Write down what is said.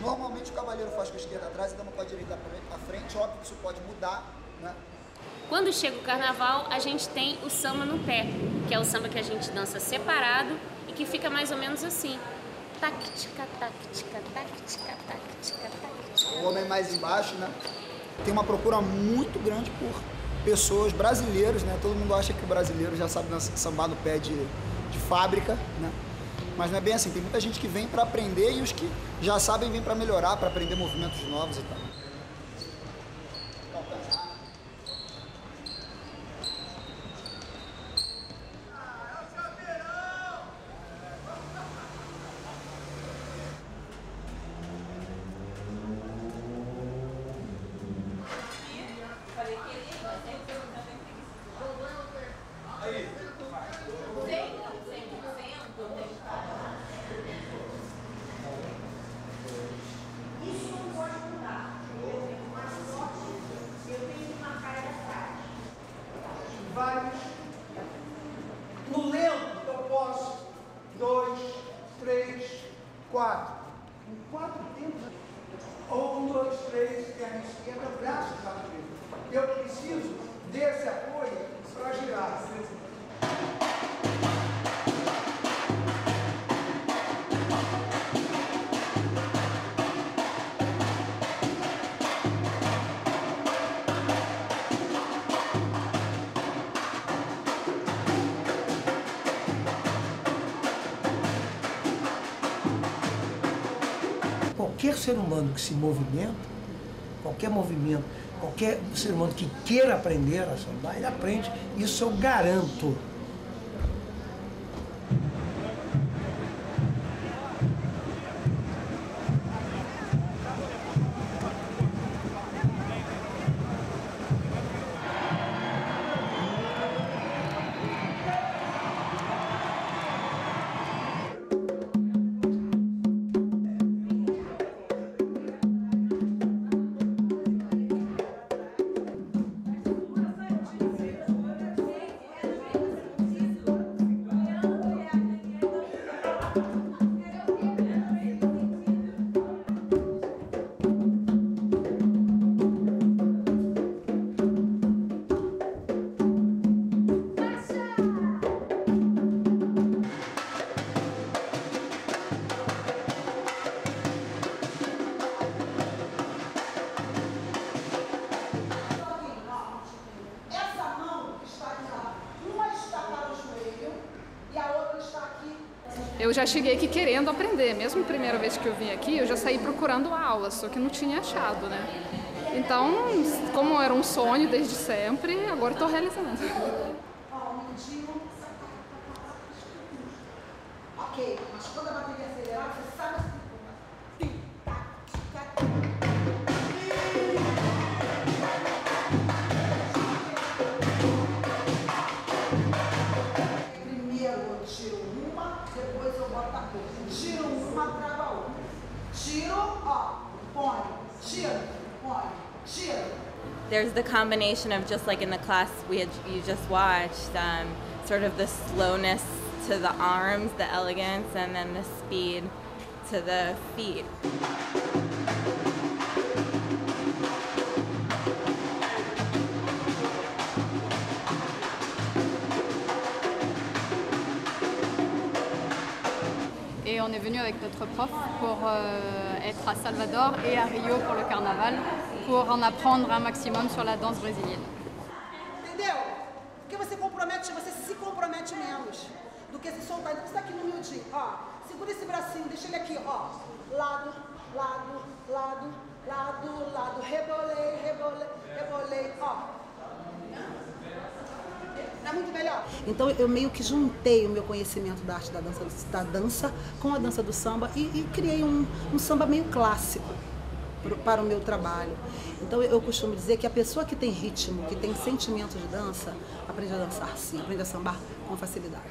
Normalmente o cavaleiro faz com a esquerda atrás e dama com a direita para frente. Óbvio que isso pode mudar, né? Quando chega o carnaval, a gente tem o samba no pé, que é o samba que a gente dança separado e que fica mais ou menos assim. Táctica, táctica, táctica, táctica, táctica. O homem mais embaixo, né? Tem uma procura muito grande por pessoas brasileiros, né? Todo mundo acha que o brasileiro já sabe sambar no pé de, de fábrica, né? Mas não é bem assim. Tem muita gente que vem para aprender e os que já sabem vêm para melhorar, para aprender movimentos novos e tal. Preciso desse apoio para girar. qualquer ser humano que se movimenta, qualquer movimento, qualquer ser humano que queira aprender a sambar, ele aprende. Isso eu garanto. Eu já cheguei aqui querendo aprender, mesmo a primeira vez que eu vim aqui, eu já saí procurando aula, só que não tinha achado, né? Então, como era um sonho desde sempre, agora estou realizando. There's the combination of just like in the class we had you just watched, um, sort of the slowness to the arms, the elegance, and then the speed to the feet. Et on est venu avec notre prof pour euh, être à Salvador et à Rio pour le carnaval, pour en apprendre un maximum sur la danse brésilienne. Entendeu? Porque você compromete, você se compromete menos do que se soltar. Então você está aqui no miudinho, ó. Segura esse bracinho, deixa ele aqui, ó. Lado, lado, lado, lado, lado. Rebolei, rebolei, rebolei, ó. É muito melhor. Então eu meio que juntei o meu conhecimento da arte da dança, da dança com a dança do samba e, e criei um, um samba meio clássico para o meu trabalho. Então eu costumo dizer que a pessoa que tem ritmo, que tem sentimento de dança, aprende a dançar sim, aprende a sambar com facilidade.